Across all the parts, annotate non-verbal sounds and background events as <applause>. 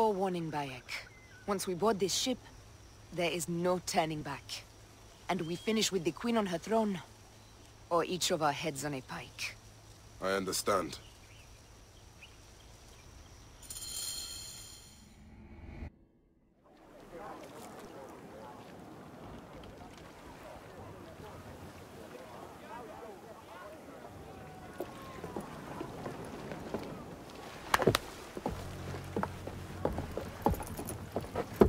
forewarning, Bayek. Once we board this ship, there is no turning back. And we finish with the Queen on her throne, or each of our heads on a pike. I understand.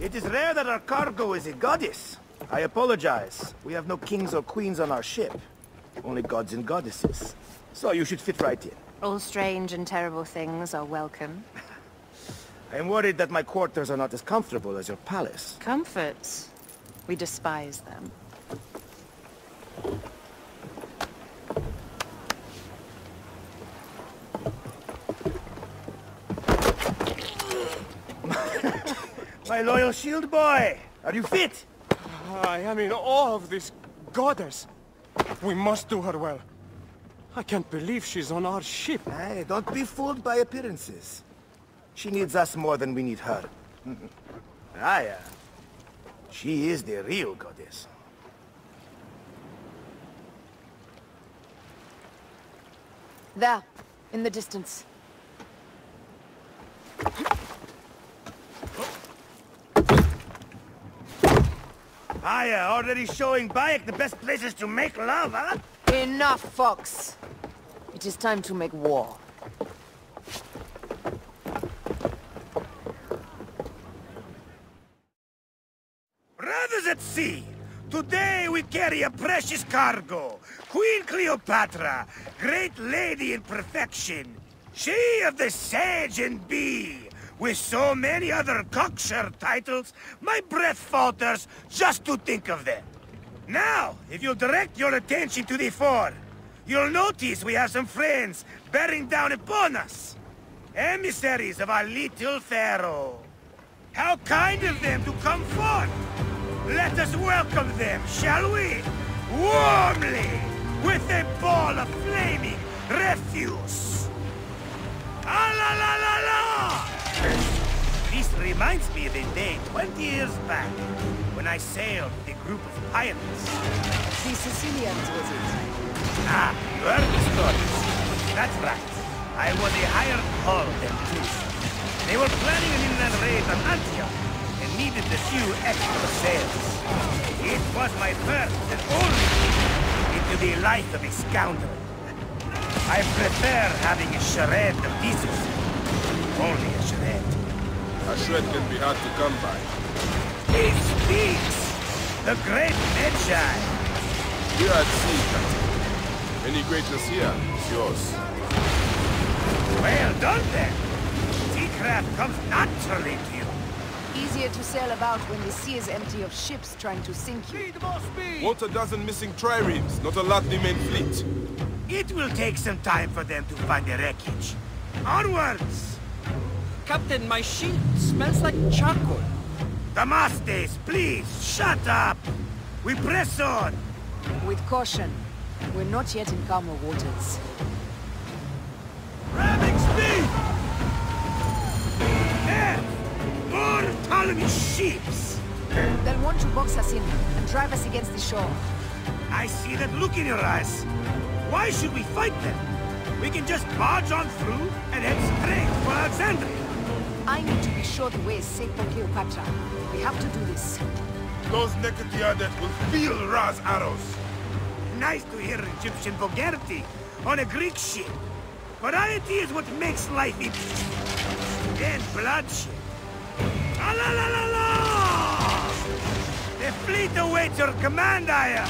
It is rare that our cargo is a goddess. I apologize. We have no kings or queens on our ship. Only gods and goddesses. So you should fit right in. All strange and terrible things are welcome. I am worried that my quarters are not as comfortable as your palace. Comforts. We despise them. My loyal shield boy! Are you fit? I am in awe of this goddess. We must do her well. I can't believe she's on our ship. Hey, don't be fooled by appearances. She needs us more than we need her. <laughs> Ah, Aya. She is the real goddess. There, in the distance. Aya, uh, already showing Bayek the best places to make love, huh? Enough, Fox. It is time to make war. Brothers at sea, today we carry a precious cargo. Queen Cleopatra, great lady in perfection. She of the Sedge and Bee. With so many other cocksure titles, my breath falters just to think of them. Now, if you'll direct your attention to the fore, you'll notice we have some friends bearing down upon us. Emissaries of our little pharaoh. How kind of them to come forth! Let us welcome them, shall we? Warmly, with a ball of flaming refuse. Ah la la la la! This reminds me of a day 20 years back, when I sailed with a group of pirates. The Sicilians, was it? Ah, you heard the stories. That's right. I was a hired hull then too. They were planning an inland raid on Antioch and needed a few extra sails. It was my first and only into the life of a scoundrel. I prefer having a charade of decency. Only a charade. A shred can be hard to come by. He speaks! The great Medjay! We are at sea, Captain. Any greatness here is yours. Well done then! Seacraft comes naturally to you. Easier to sail about when the sea is empty of ships trying to sink you. Want a dozen missing triremes, not a lot the main fleet. It will take some time for them to find the wreckage. Onwards! Captain, my sheet smells like charcoal. Damastes, please, shut up! We press on! With caution. We're not yet in calmer waters. Ramming speed! There! More Ptolemy ships! They'll want to box us in and drive us against the shore. I see that look in your eyes. Why should we fight them? We can just barge on through and head straight for Alexandria. I need to be sure the way is safe for Cleopatra. We have to do this. Those Nekatiadet will feel Ra's arrows. Nice to hear Egyptian vulgarity on a Greek ship. Variety is what makes life interesting. And bloodshed. Ah la la la la! The fleet awaits your command, Aya.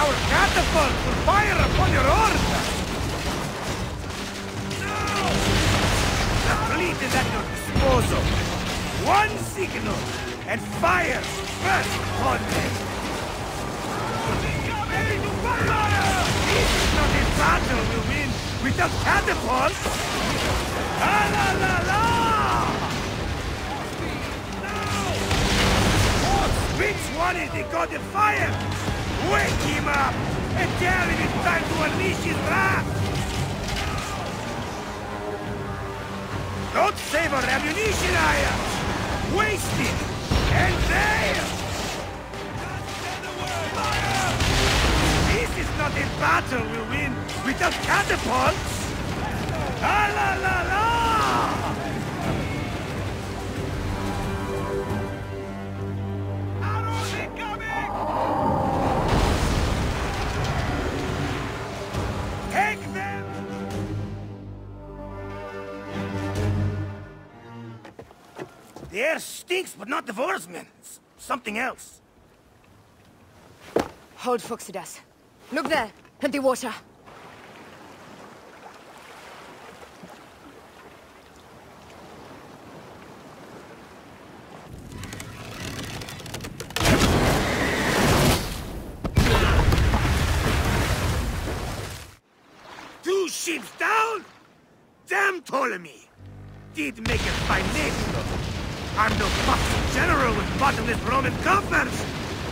Our catapult will fire upon your order. No! The fleet is at your disposal. One signal, and fire first upon them. This is not a battle we win without catapults! Ah la la la! Which one is the god of fire? Wake him up and tell him it's time to unleash his wrath! Don't save our ammunition, Aya! wasted! And there! This is not a battle we win without catapults! La la la la! The air stinks, but not the Vorsmen. It's something else. Hold, Phoxidas. Look there, at the water. Two ships down? Damn Ptolemy! Did make a fine name, though. I'm no fucking general with bottomless Roman coffers!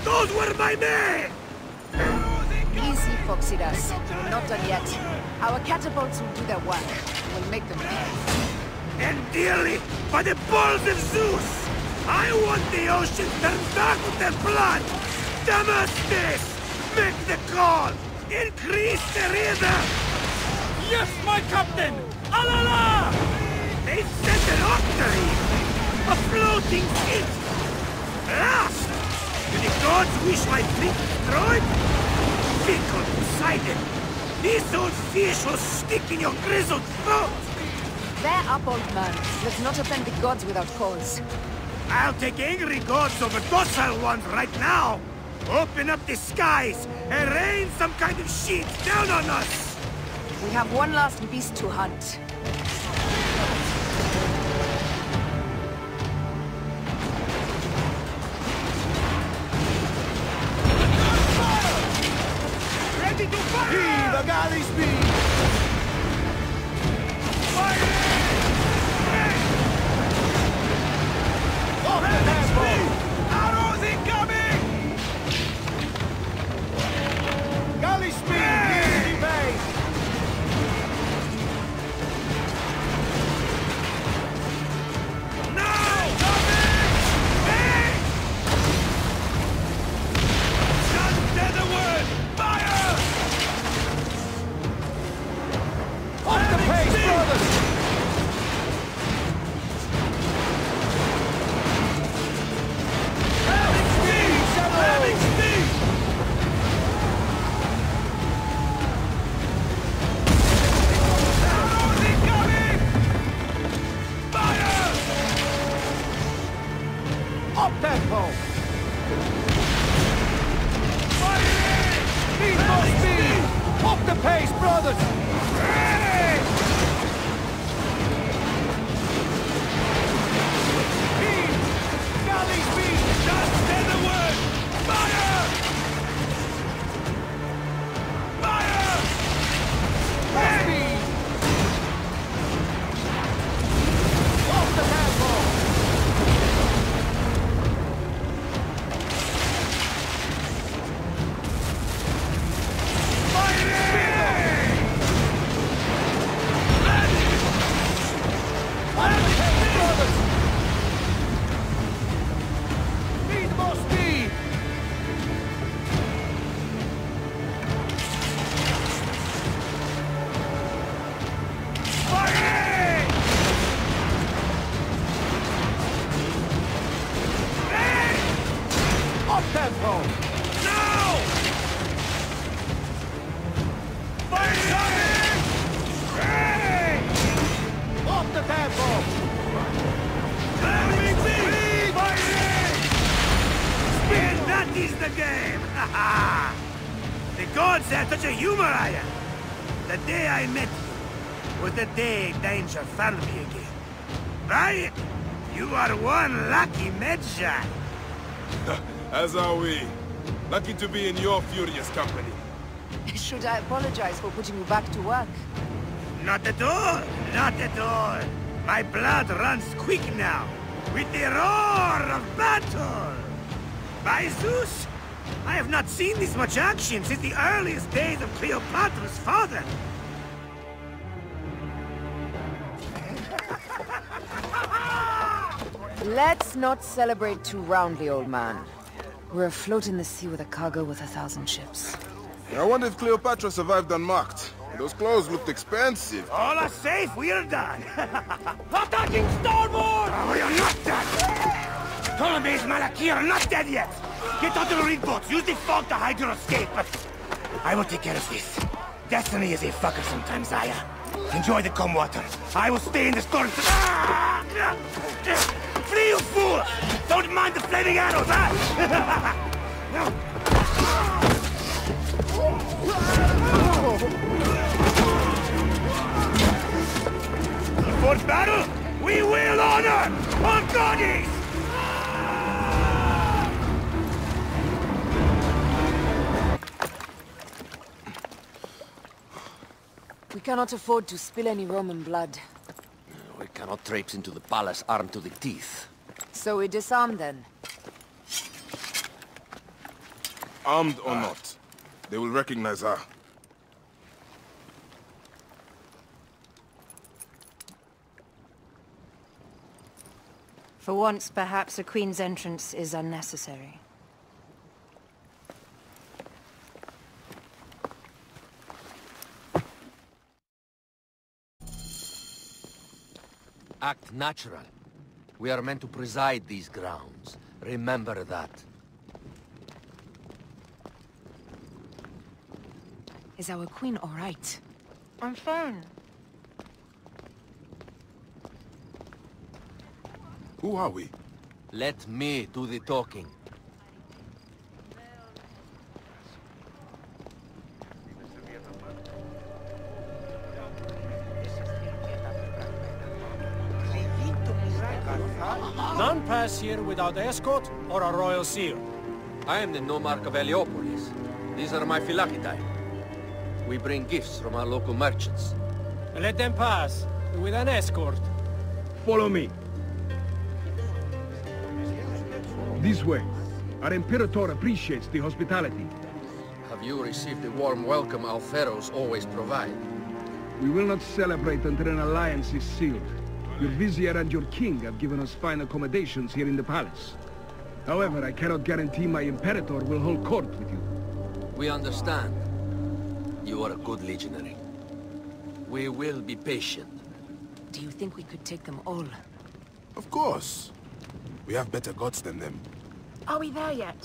Those were my men! Easy, Phoxidas. We're not done yet. Our catapults will do their work. We'll make them pay. And dearly, by the balls of Zeus! I want the ocean turned back with their blood! Damastes! Make the call! Increase the rhythm! Yes, my captain! Alala! They sent an octary! A floating fleet! Blast! Do the gods wish my fleet destroyed? Fickle Poseidon! This old fish will stick in your grizzled throat! They're up, old man. Let's not offend the gods without cause. I'll take angry gods over docile ones right now! Open up the skies and rain some kind of shit down on us! We have one last beast to hunt. Ready to fire! speed! Off the one lucky Medjay. <laughs> As are we. Lucky to be in your furious company. <laughs> Should I apologize for putting you back to work? Not at all! Not at all! My blood runs quick now, with the roar of battle! By Zeus! I have not seen this much action since the earliest days of Cleopatra's father! Let's not celebrate too roundly, old man. We're afloat in the sea with a cargo with a thousand ships. I wonder if Cleopatra survived unmarked. Those clothes looked expensive. All are safe, we're done. <laughs> Attacking starboard! Oh, we are not done! Ptolemy's Malaki are not dead yet! Get onto the rig boats, use the fog to hide your escape, but... I will take care of this. Destiny is a fucker sometimes, Aya. Enjoy the calm water. I will stay in the storm. Ah! Flee, you fool! Don't mind the flaming arrows, huh? <laughs> For battle, we will honor our bodies! We cannot afford to spill any Roman blood. We cannot traipse into the palace armed to the teeth. So we disarm then. Armed or not, they will recognize her. For once, perhaps a queen's entrance is unnecessary. Act natural. We are meant to preside these grounds. Remember that. Is our queen all right? I'm fine. Who are we? Let me do the talking. Here without escort or a royal seal. I am the Nomarch of Heliopolis. These are my Phylakitae. We bring gifts from our local merchants. Let them pass, with an escort. Follow me. This way. Our Imperator appreciates the hospitality. Have you received the warm welcome our pharaohs always provide? We will not celebrate until an alliance is sealed. Your vizier and your king have given us fine accommodations here in the palace. However, I cannot guarantee my Imperator will hold court with you. We understand. You are a good legionary. We will be patient. Do you think we could take them all? Of course. We have better gods than them. Are we there yet?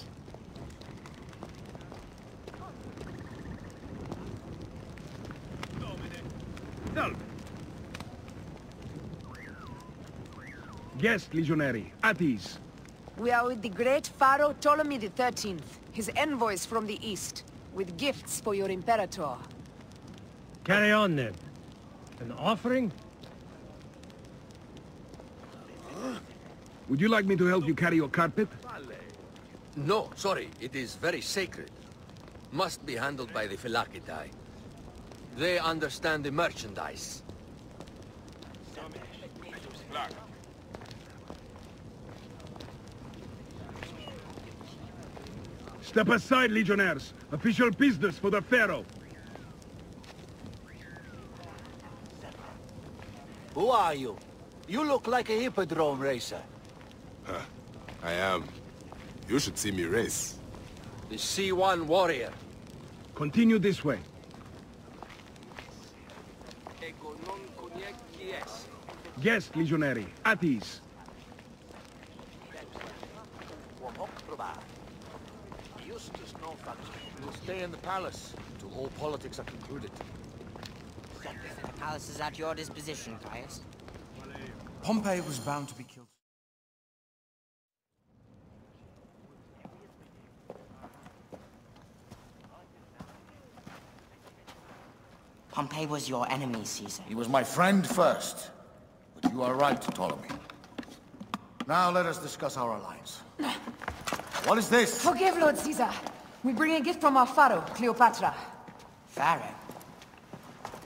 Guest legionary, at ease. We are with the great Pharaoh Ptolemy XIII, his envoys from the east, with gifts for your Imperator. Carry on then. An offering? Would you like me to help you carry your carpet? No, sorry. It is very sacred. Must be handled by the Phylakitae. They understand the merchandise. Step aside, legionnaires. Official business for the Pharaoh. Who are you? You look like a hippodrome racer. Huh, I am. You should see me race. The C1 warrior. Continue this way. Guest legionary, at ease. We'll stay in the palace until all politics are concluded. The palace is at your disposition, Caius. Pompey was bound to be killed. Pompey was your enemy, Caesar. He was my friend first. But you are right, Ptolemy. Now let us discuss our alliance. What is this? Forgive, Lord Caesar. We bring a gift from our Pharaoh, Cleopatra. Pharaoh.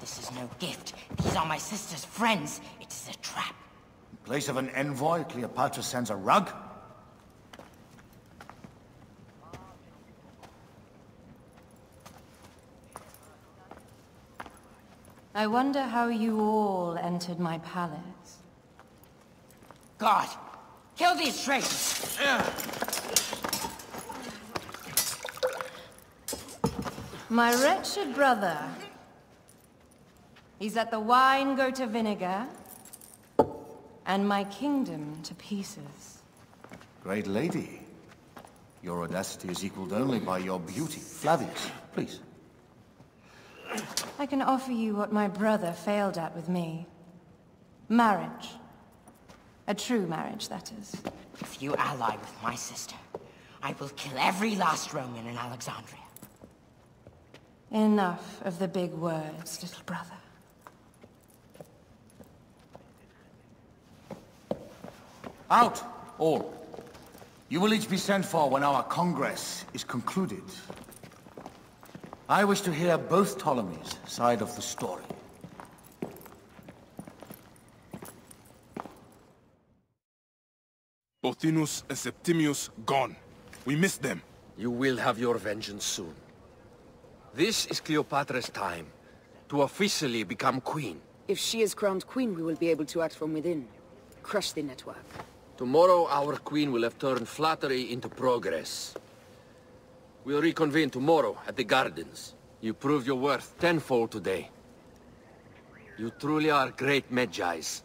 This is no gift. These are my sister's friends. It is a trap. In place of an envoy, Cleopatra sends a rug? I wonder how you all entered my palace. God! Kill these traitors! My wretched brother. He's let the wine go to vinegar, and my kingdom to pieces. Great lady. Your audacity is equaled only by your beauty. Flavius, please. I can offer you what my brother failed at with me. Marriage. A true marriage, that is. If you ally with my sister, I will kill every last Roman in Alexandria. Enough of the big words, little brother. Out, all. You will each be sent for when our Congress is concluded. I wish to hear both Ptolemies' side of the story. Pothinus and Septimius gone. We missed them. You will have your vengeance soon. This is Cleopatra's time to officially become queen. If she is crowned queen, we will be able to act from within. Crush the network. Tomorrow, our queen will have turned flattery into progress. We'll reconvene tomorrow at the gardens. You proved your worth tenfold today. You truly are great Medjais.